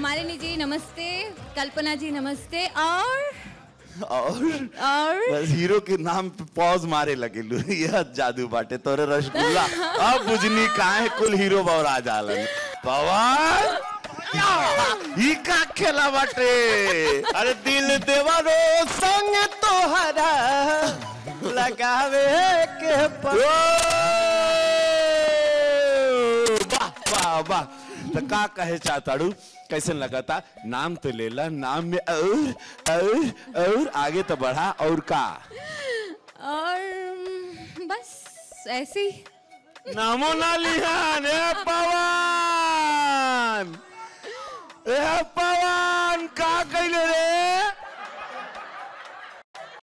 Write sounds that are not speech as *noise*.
मालिनी जी नमस्ते कल्पना जी नमस्ते और? और? और? बस हीरो के नाम पे पॉज मारे लगे लू। *laughs* यह जादू बाटे तोरे रसगुल्ला। *laughs* अब बुझनी काहे कुल हीरो बौरा जालन। पवन! *laughs* का खेला बाटे? अरे दिल देवारो संग तोहरा। लगावे के! वाह वाह वाह। तो का कहे चाहताड़ू कैसे लगाता? नाम तो लेला नाम में और और और आगे तो बढ़ा और का? और बस ऐसे ही। नामो ना लिहान ए पवन! ए पवन का कइले रे